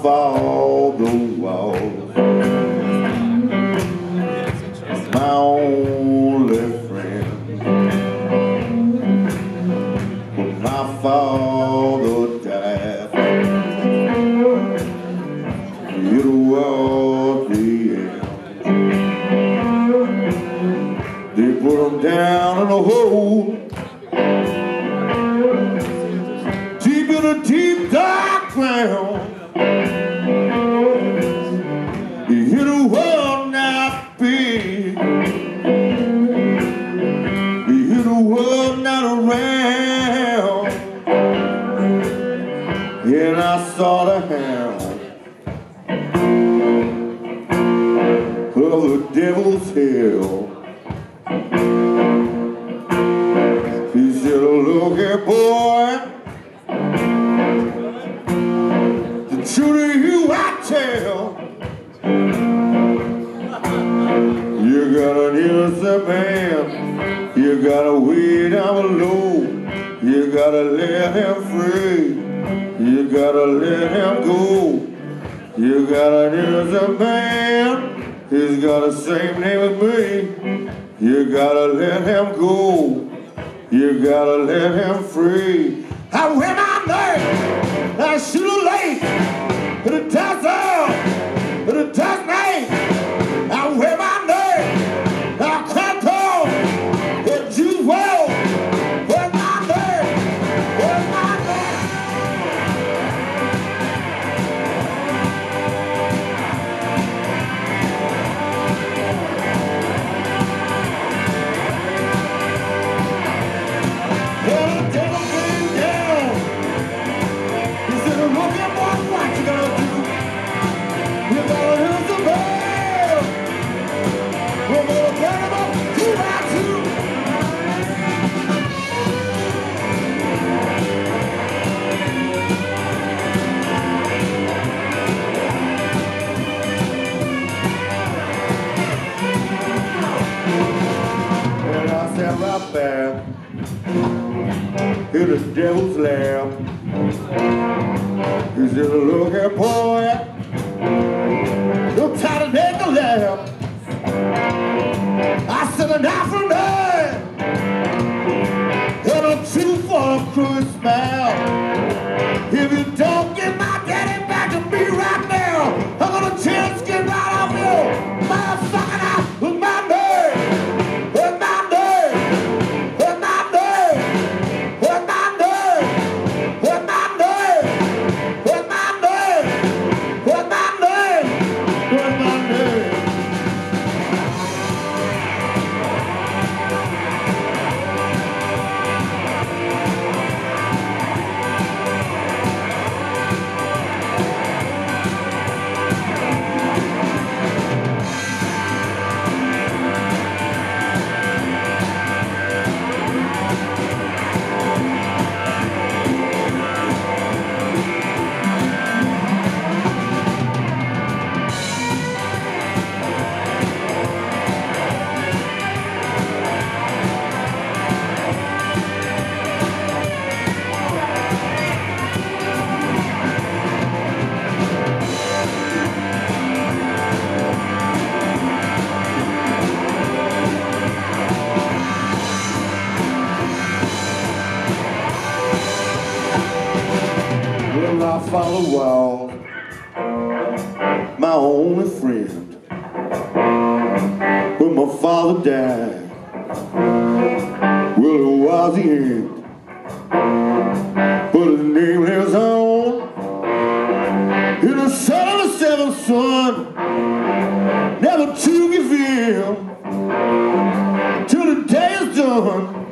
fall the walls. My only friend. When my father died, it was the end. They put him down in a hole. And I saw the hound of the devil's hell. He said, look here, boy. The truth of you I tell. You got an innocent man. You gotta weigh down low. You gotta let him free. You gotta let him go. You got an innocent man. He's got the same name as me. You gotta let him go. You gotta let him free. I went out Sat right there in the devil's lap. He said, look here, boy, don't try to make a laugh. I said, a knife from there, and a two for a cruise smile. Follow a. My only friend. When my father died, well, it was the end. But his name lives on in the son of the seventh son. Never to give in till the day is done.